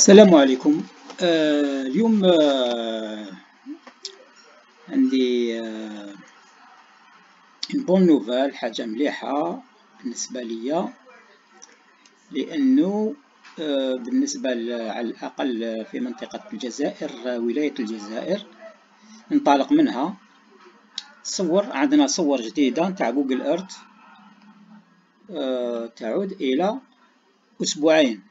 السلام عليكم. آه اليوم آه عندي آه بون نوفال حاجة مليحة بالنسبة ليا لأنه آه بالنسبة على الأقل في منطقة الجزائر ولاية الجزائر ننطلق منها. صور عندنا صور جديدة نتاع جوجل ايرث آه تعود إلى أسبوعين.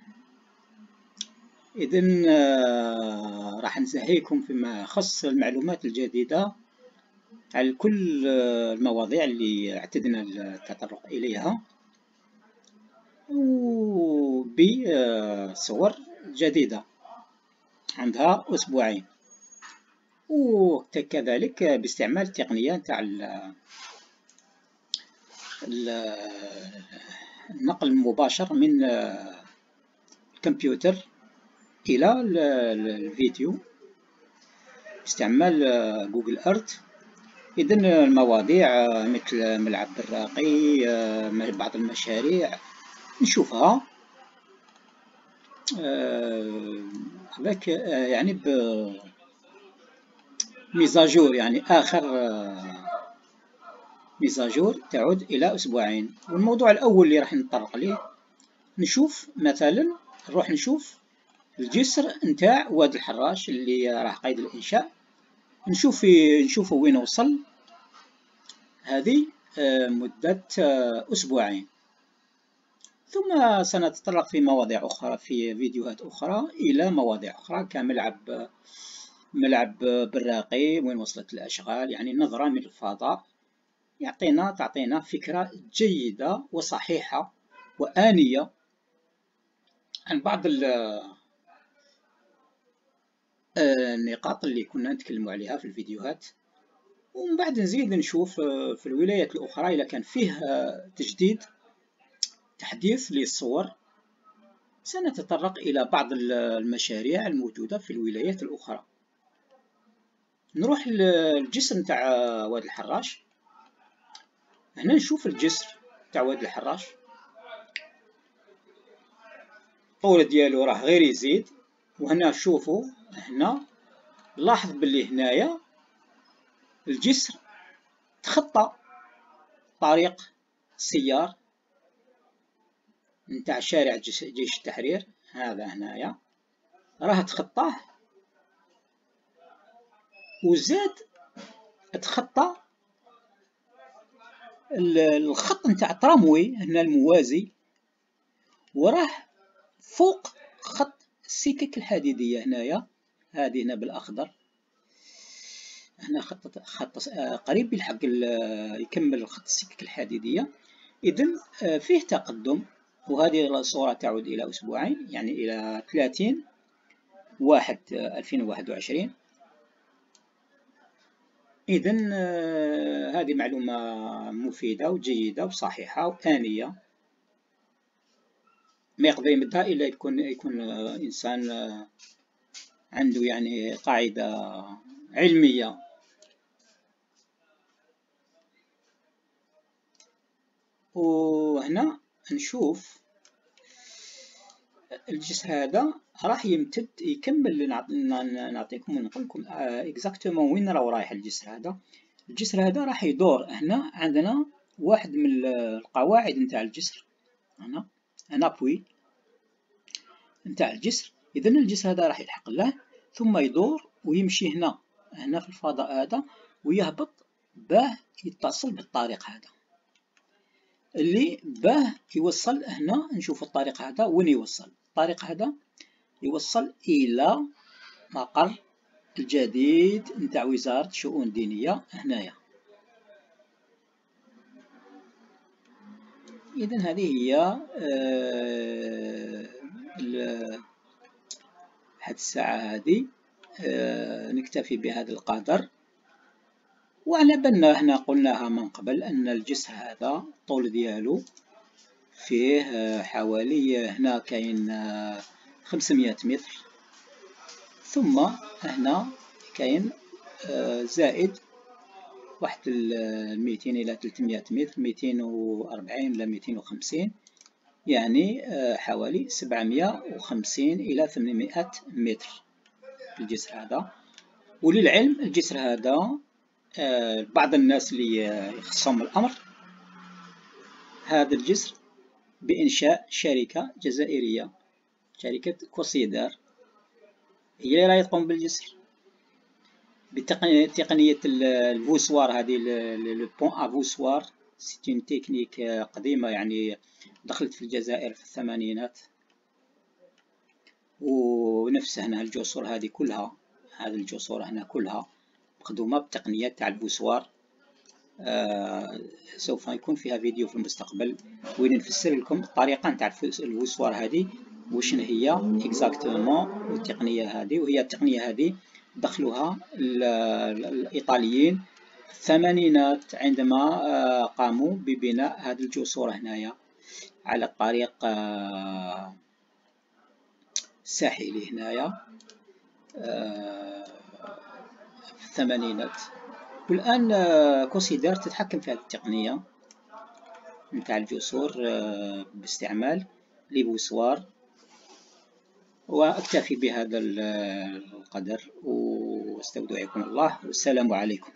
إذن آه، راح نسهيكم فيما يخص المعلومات الجديدة على كل آه، المواضيع اللي اعتدنا التطرق إليها. وبصور جديدة عندها أسبوعين. وكذلك باستعمال التقنية تاع النقل المباشر من آه، الكمبيوتر. إلى الفيديو. باستعمال آه، جوجل أرث. إذن المواضيع آه، مثل ملعب براقي آه، بعض المشاريع نشوفها. هذاك يعني ب ميزاجور يعني آخر ميزاجور تعود إلى أسبوعين. والموضوع الأول اللي راح نتطرق ليه نشوف مثلا نروح نشوف الجسر نتاع واد الحراش اللي راه قيد الإنشاء. نشوف نشوفه وين وصل. هذه آه، مدة آه، أسبوعين. ثم سنتطرق في مواضيع أخرى في فيديوهات أخرى إلى مواضيع أخرى كملعب ملعب براقي وين وصلت الأشغال يعني نظرة من الفضاء. يعطينا تعطينا فكرة جيدة وصحيحة وآنية عن بعض النقاط اللي كنا نتكلموا عليها في الفيديوهات. ومن بعد نزيد نشوف آه، في الولايات الأخرى إذا كان فيه آه، تجديد تحديث للصور سنتطرق إلى بعض المشاريع الموجودة في الولايات الأخرى. نروح للجسر نتاع واد الحراش. هنا نشوف الجسر نتاع واد الحراش. الطول ديالو راه غير يزيد. وهنا شوفوا هنا لاحظ باللي هنايا الجسر تخطى طريق السيار نتاع شارع جيش التحرير هذا هنايا راه تخطاه وزاد تخطى الخط نتاع التراموي هنا الموازي وراه فوق خط السكك الحديدية هنايا. هذه هنا بالأخضر. هنا خط خط آه، قريب يلحق يكمل خط السكك الحديدية. إذن آه، فيه تقدم. وهذه الصورة تعود إلى أسبوعين يعني إلى 30 واحد 2021 آه، إذن هذه معلومة مفيدة وجيدة وصحيحة وآنية. ما يقدر يمدها إلا يكون يكون إنسان عنده يعني قاعدة علمية. وهنا نشوف الجسر هذا راح يمتد يكمل نعطيكم ونقول لكم اكزاكتومون وين راه رايح الجسر هذا. الجسر هذا راح يدور هنا عندنا واحد من القواعد نتاع الجسر. هنا. ان أبوي نتاع الجسر. اذا الجسر هذا راح يلحق له ثم يدور ويمشي هنا هنا في الفضاء هذا ويهبط باه يتصل بالطريق هذا. اللي باه يوصل هنا نشوف الطريق هذا وين يوصل؟ الطريق هذا يوصل إلى مقر الجديد نتاع وزارة شؤون دينية هنايا. إذا هذه هي آه هاد الساعة هذه آه نكتفي بهذا القدر. وعلى بالنا هنا قلناها من قبل أن الجسر هذا الطول ديالو فيه آه حوالي هنا كاين آه 500 متر. ثم هنا كاين زائد واحد الميتين إلى 300 متر 240 إلى 250 يعني حوالي 750 إلى 800 متر الجسر هذا. وللعلم الجسر هذا بعض الناس اللي يخصهم الأمر هذا الجسر بإنشاء شركة جزائرية شركة كوسيدار هي اللي تقوم بالجسر. بتقنية الـ voussoir هذه le pont à voussoirs c'est une technique قديمة يعني دخلت في الجزائر في الثمانينات. ونفس هنا الجسور هذه كلها هذه الجسور هنا كلها مخدومة بتقنية تاع الـ voussoir. آه سوف يكون فيها فيديو في المستقبل. وين نفسر لكم الطريقة نتاع الـ voussoir هذه وشن هي exactement التقنية هذه. وهي التقنية هذه دخلوها الإيطاليين. في الثمانينات عندما آه، قاموا ببناء هذه الجسور هنايا على الطريق الساحلي آه، هنايا. آه، في الثمانينات. والآن كونسيدر تتحكم في هذه التقنية نتاع الجسور باستعمال لي بوسوار وأكتفي بهذا القدر واستودعكم الله. والسلام عليكم.